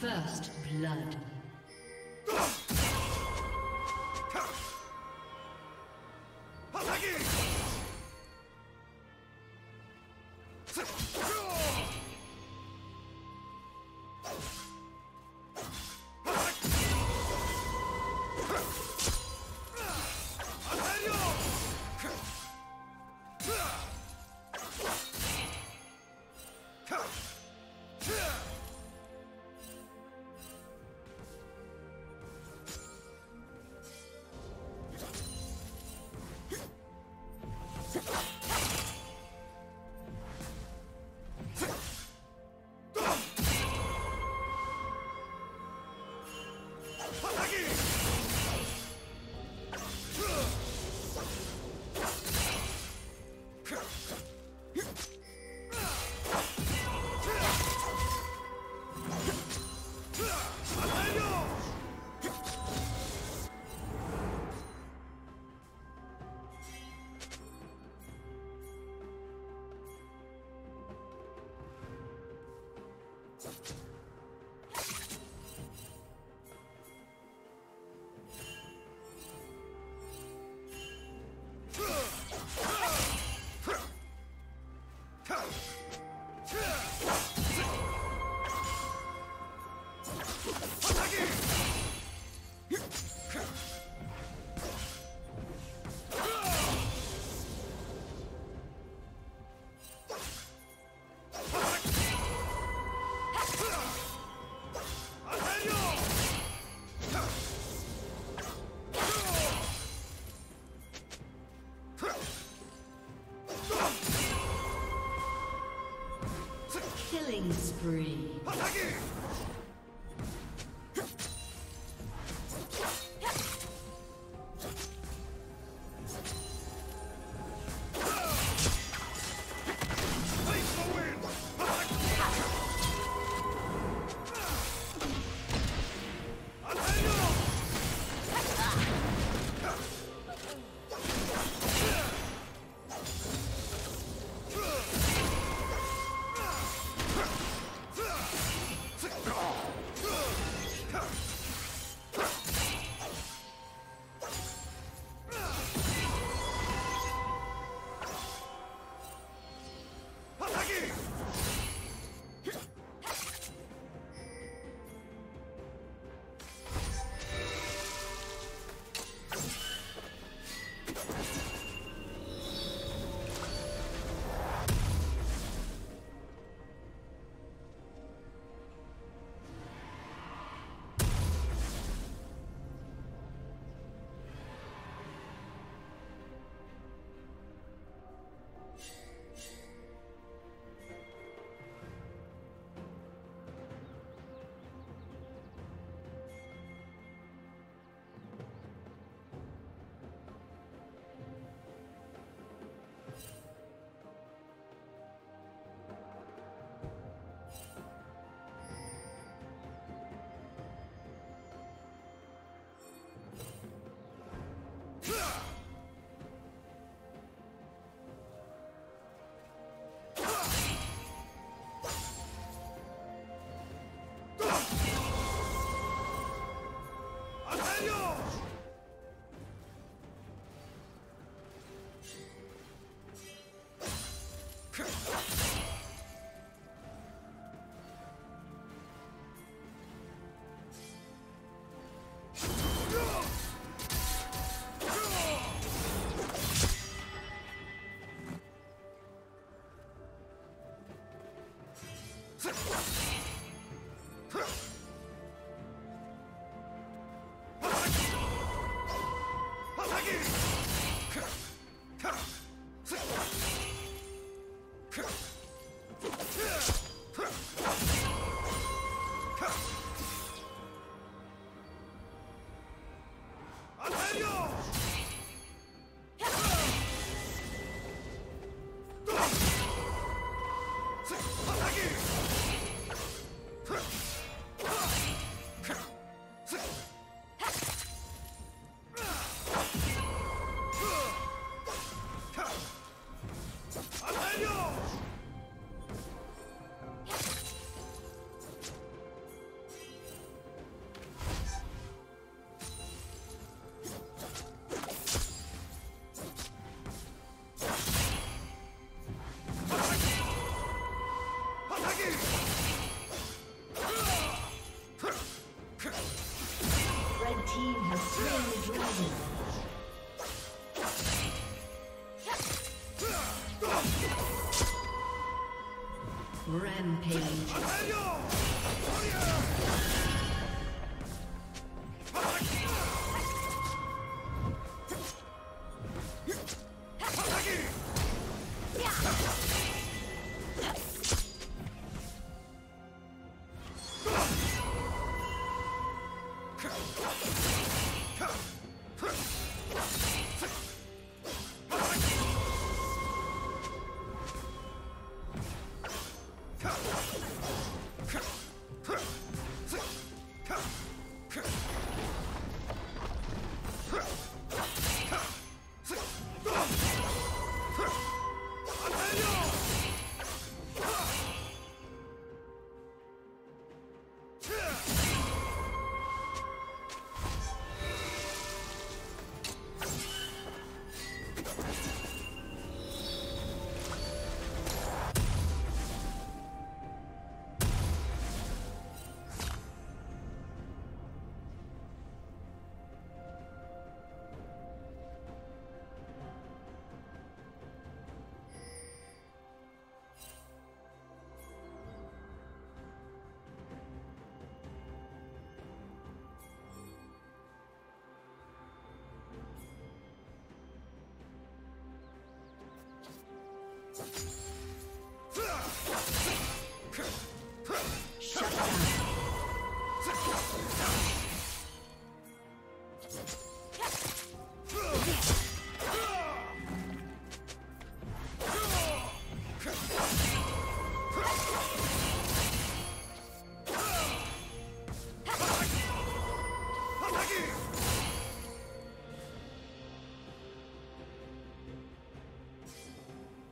First blood. Killing spree.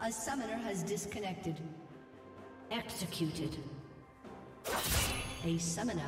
A summoner has disconnected. Executed. A summoner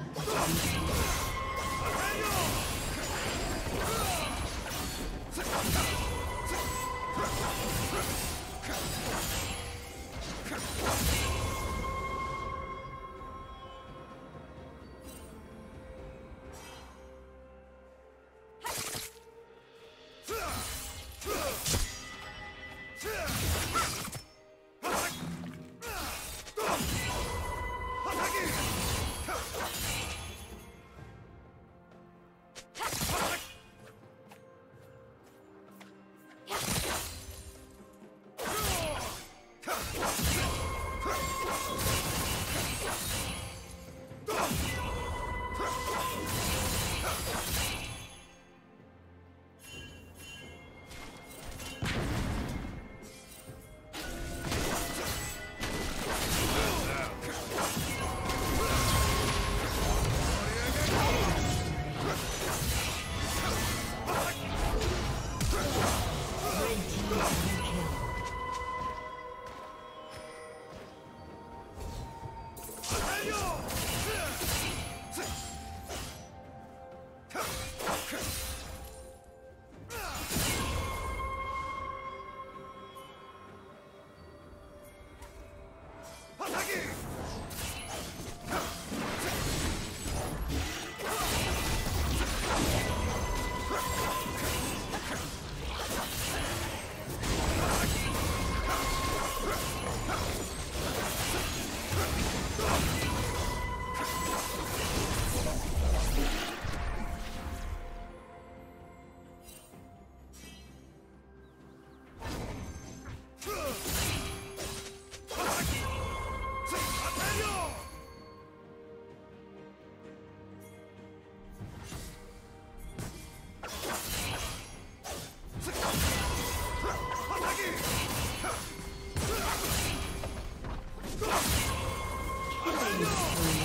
Killing spree.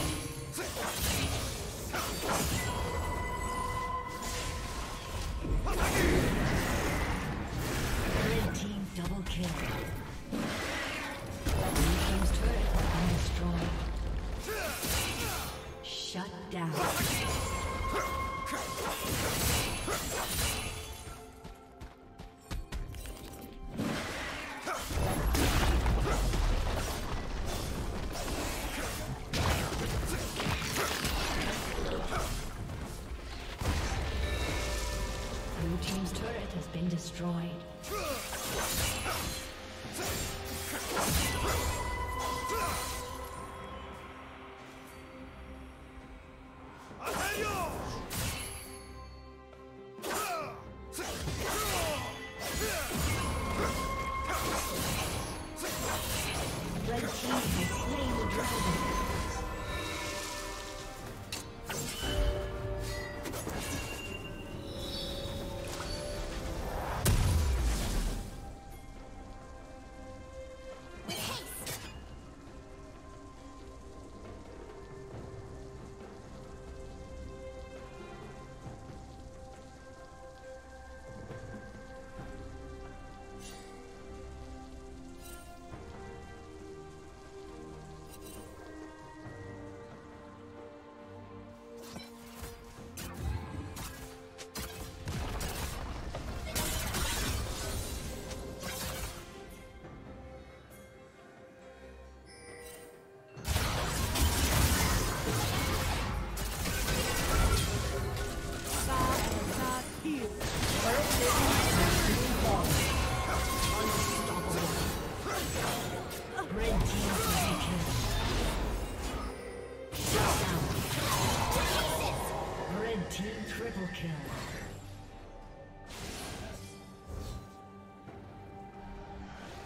Destroyed.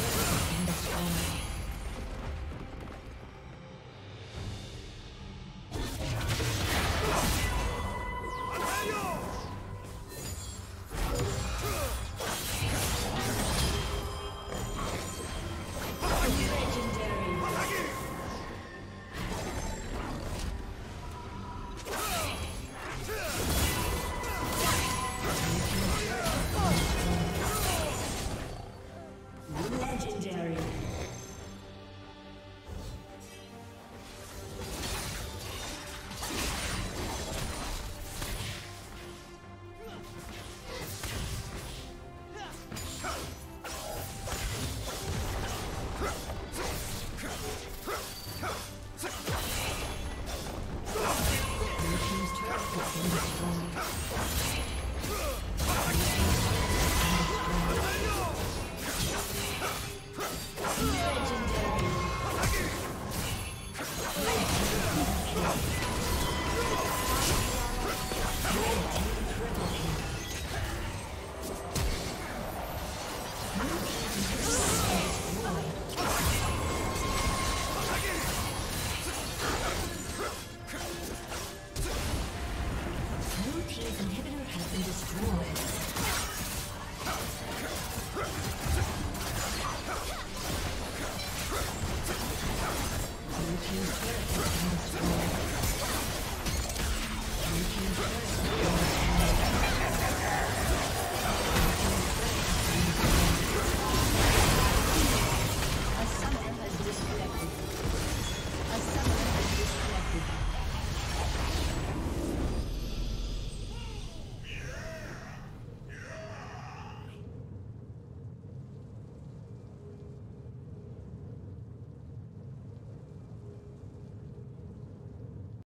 End of story.